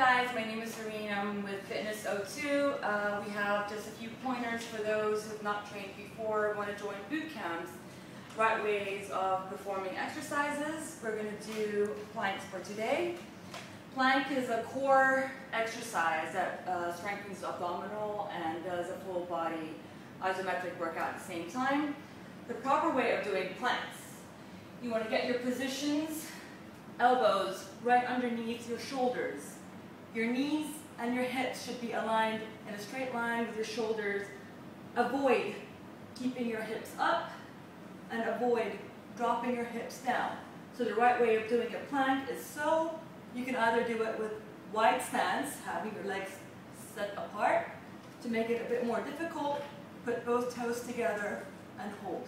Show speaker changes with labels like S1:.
S1: guys, my name is Serene. I'm with Fitness O2. Uh, we have just a few pointers for those who have not trained before, want to join boot camps. Right ways of performing exercises. We're going to do planks for today. Plank is a core exercise that uh, strengthens abdominal and does a full body isometric workout at the same time. The proper way of doing planks. You want to get your positions elbows right underneath your shoulders. Your knees and your hips should be aligned in a straight line with your shoulders. Avoid keeping your hips up and avoid dropping your hips down. So the right way of doing a plank is so, you can either do it with wide stance, having your legs set apart. To make it a bit more difficult, put both toes together and hold.